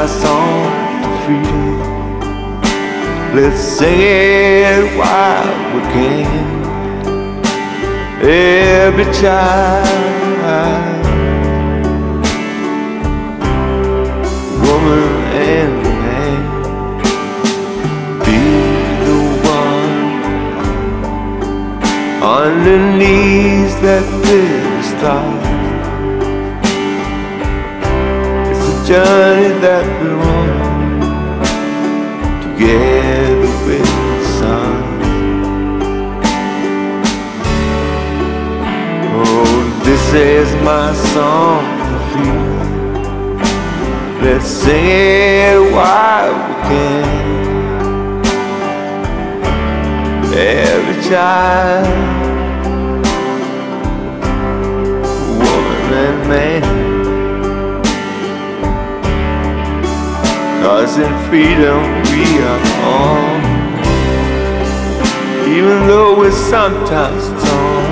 our song to freedom. Let's sing it while we can. Every child, woman and man, be the one underneath that big star. Journey that we want together with the sun. Oh, this is my song for you. Let's sing it while we can. Every child, Cause in freedom we are all. Even though we're sometimes torn.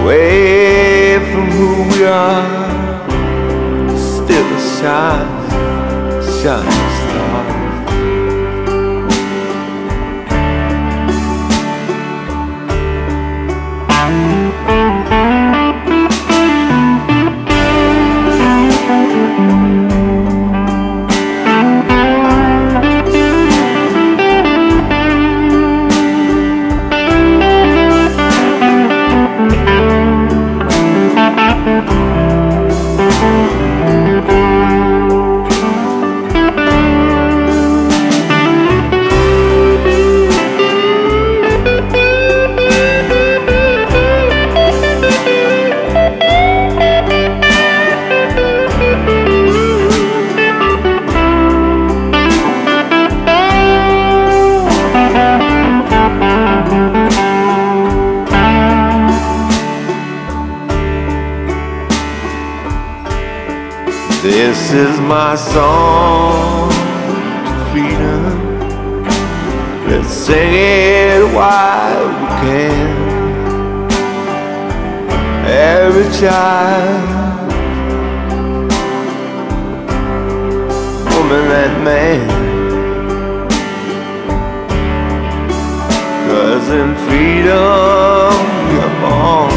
Away from who we are Still a shine, shining This is my song to freedom. Let's sing it while we can. Every child, woman and man. Cause in freedom are born.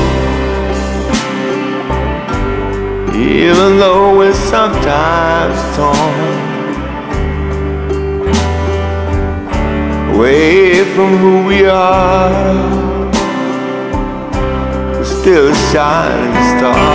Even though we're sometimes torn. Away from who we are We're still a shining star